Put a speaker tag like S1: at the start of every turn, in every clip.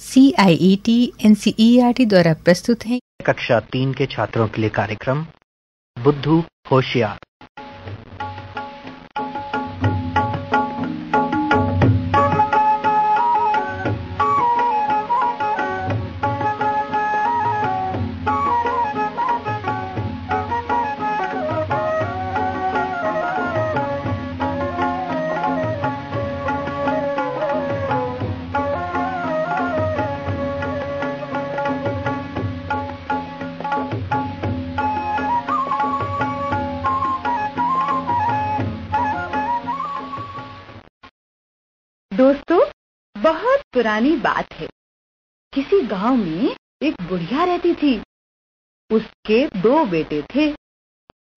S1: C I T N C E R T द्वारा प्रस्तुत है।
S2: कक्षा तीन के छात्रों के लिए कार्यक्रम, बुद्धू होशियार।
S3: पुरानी बात है। किसी गाँव में एक बुढ़िया रहती थी। उसके दो बेटे थे,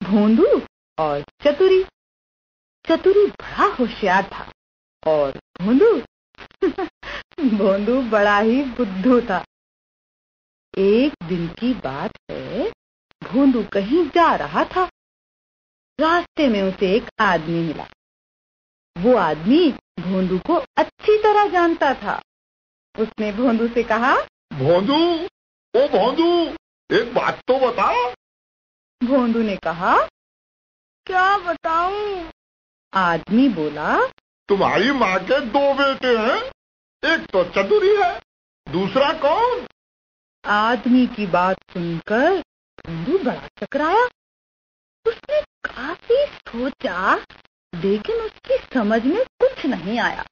S3: भोंदू और चतुरी। चतुरी बड़ा होशियार था और भोंदू भोंदू बड़ा ही बुद्धू था। एक दिन की बात है, भोंदू कहीं जा रहा था। रास्ते में उसे एक आदमी मिला। वो आदमी भोंदू को अच्छी तरह जानता था। उसने भोंदू से कहा
S4: भोंदू? ओ भोंदू एक बात तो बता।
S3: भोंदू ने कहा क्या बताऊँ? आदमी बोला
S4: तुम्हारी माँ के दो बेटे हैं एक तो चतुरी है दूसरा कौन?
S3: आदमी की बात सुनकर भोंदू बड़ा चकराया। उसने काफ़ी सोचा लेकिन उसकी समझ में कुछ नहीं आया।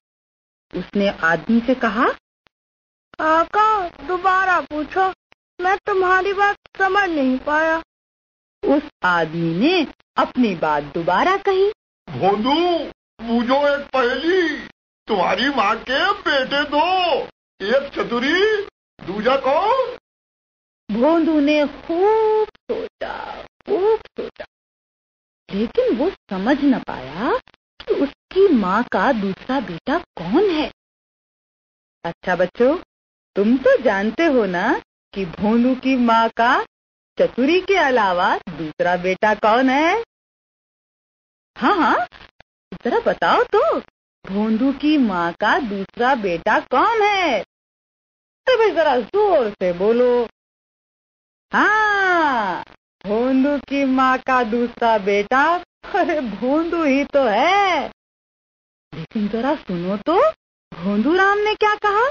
S3: उसने आदमी से कहा काका दोबारा पूछो। मैं तुम्हारी बात समझ नहीं पाया। उस आदमी ने अपनी बात दोबारा कही।
S4: भोंदू पूछो एक पहली। तुम्हारी माँ के बेटे दो। एक चतुरी दूजा कौन?
S3: भोंदू ने खूब सोचा खूब सोचा। लेकिन वो समझ न पाया कि उसकी माँ का दूसरा बेटा कौन है। अच्छा बच्चों तुम तो जानते हो ना कि भोंदू की माँ का चतुरी के अलावा दूसरा बेटा कौन है? हाँ हाँ जरा बताओ तो भोंदू की माँ का दूसरा बेटा कौन है? भाई जरा ज़ोर से बोलो। हाँ भोंदू की माँ का दूसरा बेटा, अरे भोंदू ही तो है। लेकिन जरा सुनो तो भोंदू राम ने क्या कहा?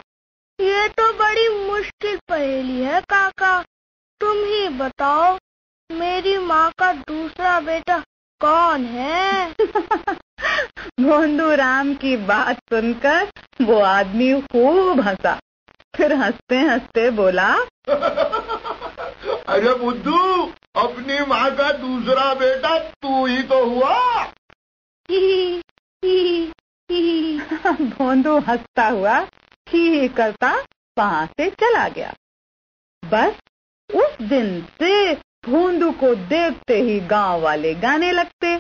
S5: ये तो बड़ी मुश्किल पहेली है काका। तुम ही बताओ मेरी माँ का दूसरा बेटा कौन है?
S3: भोंदू राम की बात सुनकर वो आदमी खूब हंसा। फिर हँसते हँसते बोला
S4: अरे बुद्धू अपनी माँ का दूसरा बेटा तू ही तो हुआ।
S5: ही, ही, ही।
S3: भोंदू हंसता हुआ ही करता वहाँ से चला गया। बस उस दिन से भोंदू को देखते ही गाँव वाले गाने लगते,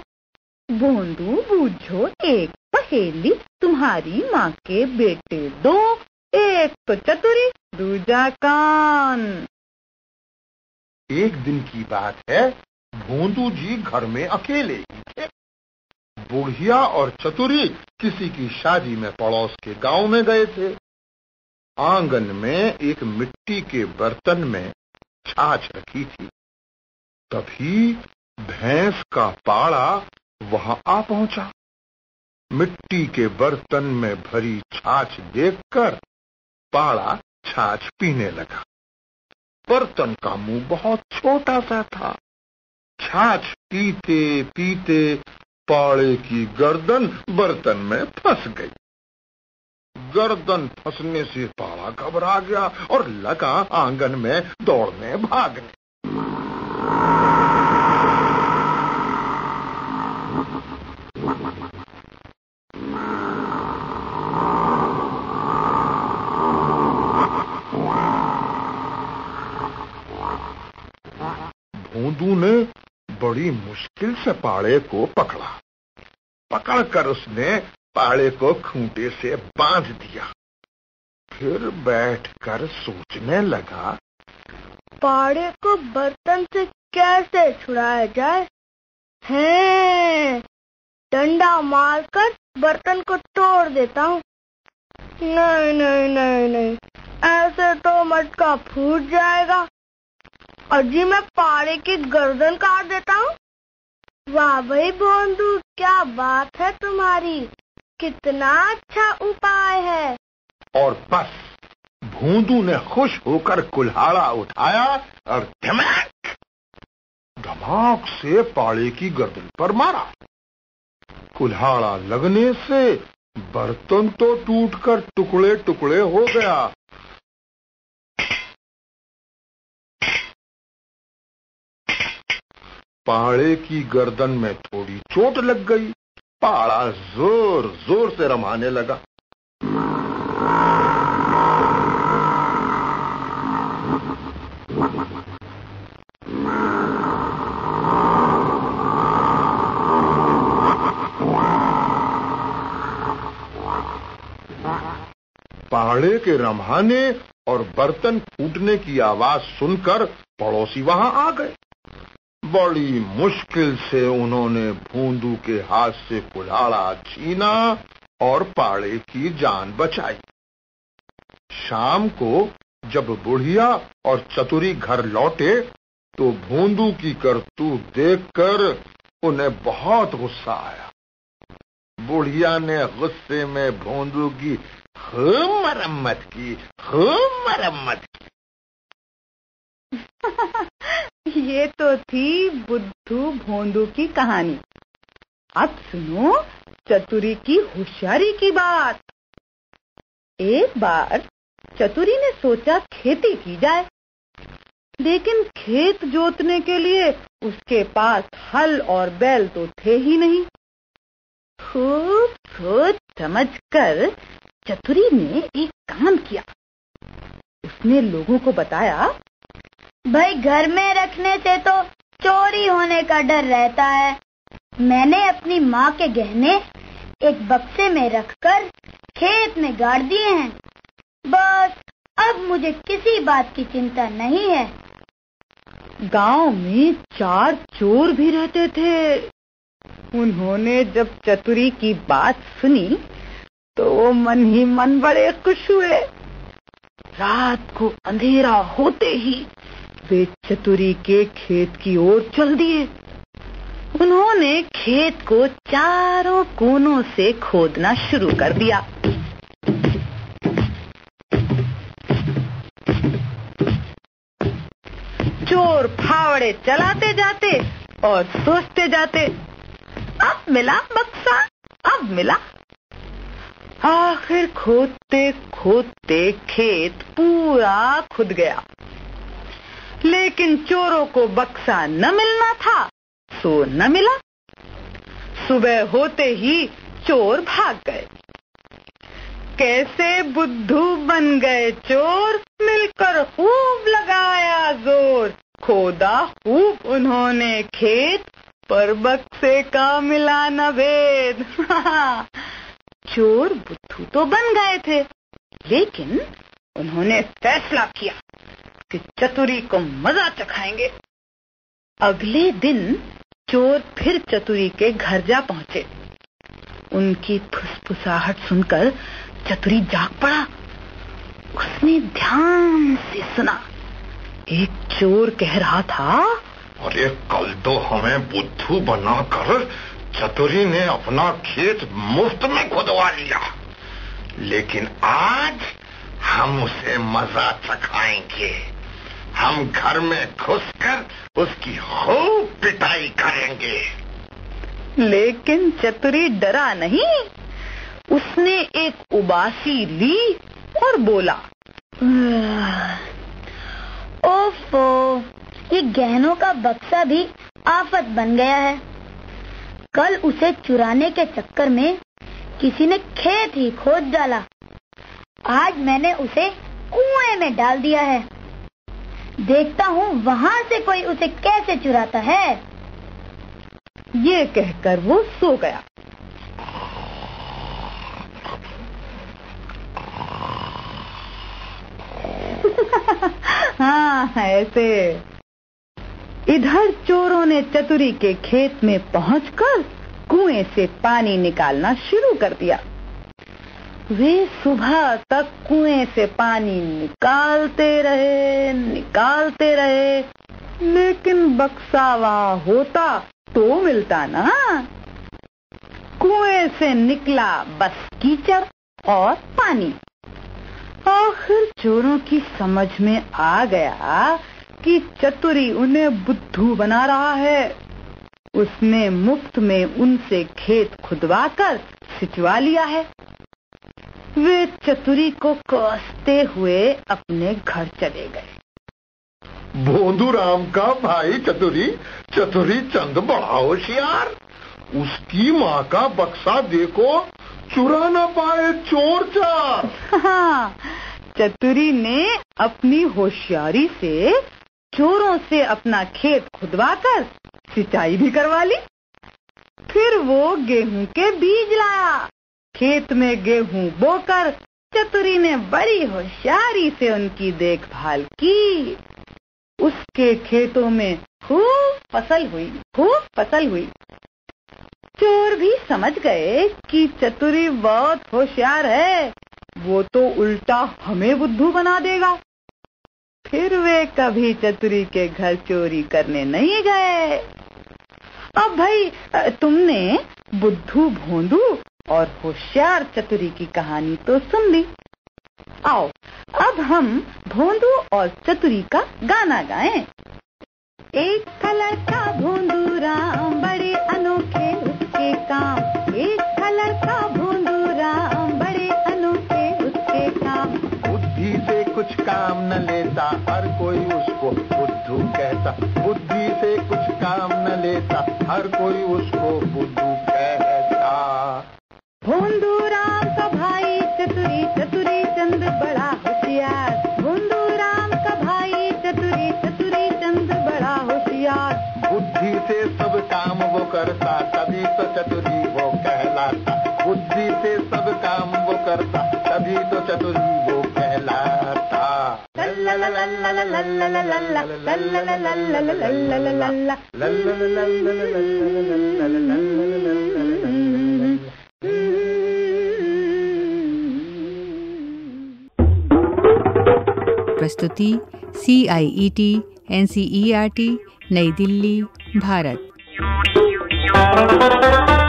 S3: भोंदू, बूझो, एक पहेली तुम्हारी माँ के बेटे दो, एक तो चतुरी, दूजा कान।
S4: एक दिन की बात है, भोंदू जी घर में अकेले ही थे। बुढ़िया और चतुरी किसी की शादी में पड़ोस के गाँव में गए थे। आँगन में एक मिट्टी के बर्तन में छाछ रखी थी। तभी भैंस का पाड़ा वहाँ आ पहुँचा। मिट्टी के बर्तन में भरी छाछ देखकर पाड़ा छाछ पीने लगा। बर्तन का मुँह बहुत छोटा सा था। छाछ पीते पीते पाड़े की गर्दन बर्तन में फंस गई। गर्दन फंसने से पाड़ा घबरा गया और लगा आँगन में दौड़ने भागने। भोंदू ने बड़ी मुश्किल से पाड़े को पकड़ा। पकड़कर उसने पाड़े को खूंटे से बाँध दिया। फिर बैठकर सोचने लगा,
S5: पाड़े को बर्तन से कैसे छुड़ाया जाए? हैं, डंडा मारकर बर्तन को तोड़ देता हूँ। नहीं नहीं नहीं नहीं, ऐसे तो मटका फूट जाएगा। अजी मैं पाड़े की गर्दन काट देता हूँ। वाह भाई भोंदू क्या बात है तुम्हारी। कितना अच्छा उपाय है।
S4: और बस भूंदू ने खुश होकर कुल्हाड़ा उठाया और धमाक धमाक से पाड़े की गर्दन पर मारा। कुल्हाड़ा लगने से बर्तन तो टूटकर टुकड़े टुकड़े हो गया। पाड़े की गर्दन में थोड़ी चोट लग गई। पाड़ा ज़ोर ज़ोर से रमाने लगा। पहाड़े के रमाने और बर्तन फूटने की आवाज़ सुनकर पड़ोसी वहाँ आ गए। बड़ी मुश्किल से उन्होंने भूंदू के हाथ से कुल्हाड़ा छीना और पाड़े की जान बचाई। शाम को जब बुढ़िया और चतुरी घर लौटे तो भूंदू की करतूत देखकर उन्हें बहुत गुस्सा आया। बुढ़िया ने गुस्से में भोंदू की खूब मरम्मत की, खूब मरम्मत
S3: की। ये तो थी बुद्धू भोंदू की कहानी। अब सुनो, चतुरी की होशियारी की बात। एक बार चतुरी ने सोचा खेती की जाए, लेकिन खेत जोतने के लिए उसके पास हल और बैल तो थे ही नहीं। खूब सोच समझ कर चतुरी ने एक काम किया। उसने लोगों को बताया
S5: भाई, घर में रखने से तो चोरी होने का डर रहता है। मैंने अपनी माँ के गहने एक बक्से में रखकर खेत में गाड़ दिए हैं। बस, अब मुझे किसी बात की चिंता नहीं है।
S3: गाँव में चार चोर भी रहते थे। उन्होंने जब चतुरी की बात सुनी तो वो मन ही मन बड़े खुश हुए। रात को अंधेरा होते ही वे चतुरी के खेत की ओर चल दिए। उन्होंने खेत को चारों कोनों से खोदना शुरू कर दिया। चोर फावड़े चलाते जाते और सोचते जाते, अब मिला बक्सा, अब मिला। आखिर खोदते खोदते खेत पूरा खुद गया। लेकिन चोरों को बक्सा न मिलना था, सो न मिला। सुबह होते ही चोर भाग गए। कैसे बुद्धू बन गए चोर, मिलकर खूब लगाया ज़ोर। खोदा खूब उन्होंने खेत, पर बक्से का मिला न भेद। चोर बुद्धू तो बन गए थे, लेकिन उन्होंने फैसला किया। कि चतुरी को मज़ा चखाएँगे। अगले दिन चोर फिर चतुरी के घर जा पहुँचे। उनकी फुसफुसाहट सुनकर चतुरी जाग पड़ा। उसने ध्यान से सुना, एक चोर कह रहा था
S4: अरे कल तो हमें बुद्धू बनाकर चतुरी ने अपना खेत मुफ़्त में खुदवा लिया। लेकिन आज हम उसे मज़ा चखाएँगे। हम घर में घुसकर उसकी खूब पिटाई करेंगे।
S3: लेकिन चतुरी डरा नहीं। उसने एक उबासी ली और बोला
S5: ओफो ये गहनों का बक्सा भी आफत बन गया है। कल उसे चुराने के चक्कर में किसी ने खेत ही खोद डाला। आज मैंने उसे कुएँ में डाल दिया है। देखता हूँ वहाँ से कोई उसे कैसे चुराता है।
S3: ये कहकर वो सो गया। हाँ ऐसे। इधर चोरों ने चतुरी के खेत में पहुंचकर कुएँ से पानी निकालना शुरू कर दिया। वे सुबह तक कुएँ से पानी निकालते रहे। निकालते रहे। लेकिन बक्सा वहाँ होता तो मिलता ना। कुएँ से निकला बस कीचड़ और पानी। आखिर चोरों की समझ में आ गया कि चतुरी उन्हें बुद्धू बना रहा है। उसने मुफ़्त में उनसे खेत खुदवाकर सिंचवा लिया है। वे चतुरी को कोसते हुए अपने घर चले गए।
S4: भोंदू राम का भाई चतुरी चतुरी चंद बड़ा होशियार। उसकी माँ का बक्सा देखो चुरा ना पाए चोर चार।
S3: हाँ, चतुरी ने अपनी होशियारी से चोरों से अपना खेत खुदवाकर सिंचाई भी करवा ली। फिर वो गेहूँ के बीज लाया। खेत में गेहूँ बोकर चतुरी ने बड़ी होशियारी से उनकी देखभाल की। उसके खेतों में खूब फ़सल हुई, खूब फ़सल हुई। चोर भी समझ गए कि चतुरी बहुत होशियार है। वो तो उल्टा हमें बुद्धू बना देगा। फिर वे कभी चतुरी के घर चोरी करने नहीं गए। अब भाई, तुमने बुद्धू भोंदू और होशियार चतुरी की कहानी तो सुन ली। आओ, अब हम भोंदू और चतुरी का गाना गाएँ। एक कलर का भोंदू राम, बड़े अनोखे उसके काम। एक कलर का भोंदू राम, बड़े अनोखे उसके काम।
S4: बुद्धि से कुछ काम न लेता, हर कोई उसको बुद्धू कहता। बुद्धि से कुछ काम न लेता, हर कोई उसको करता, तभी तो चतुरी वो कहलाता। बुद्धि से सब काम वो करता, तभी तो चतुरी वो कहलाता।
S1: प्रस्तुति C I E T N C E R T Nai Delhi, Bharat. Thank you.